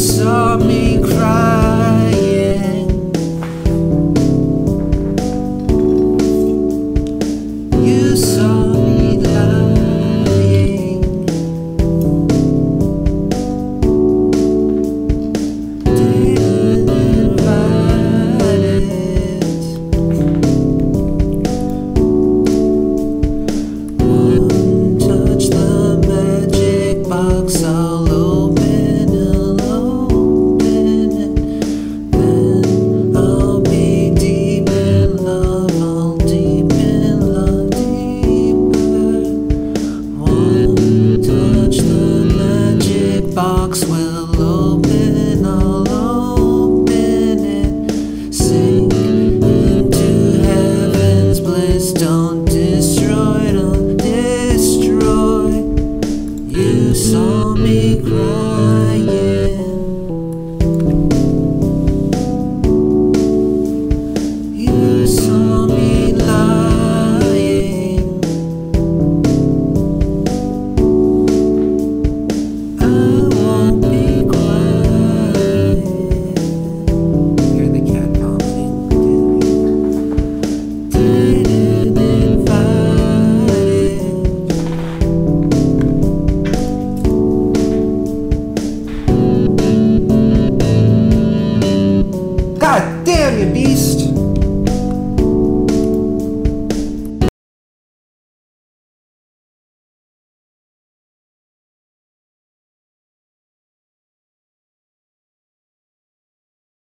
saw me cry. box will damn you, beast!